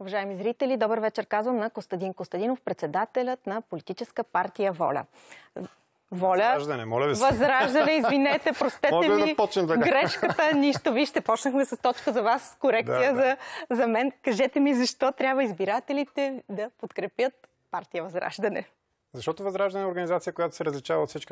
Уважаеми зрители, добър вечер казвам на Костадин Костадинов, председателят на политическа партия Воля. Воля. Възраждане, моля ви се. Възраждане, извинете, простете ми. Да. Грешката, нищо. Вижте, почнахме с точка за вас, с корекция да, да. За, за мен. Кажете ми, защо трябва избирателите да подкрепят партия Възраждане? Защото Възраждане е организация, която се различава от всички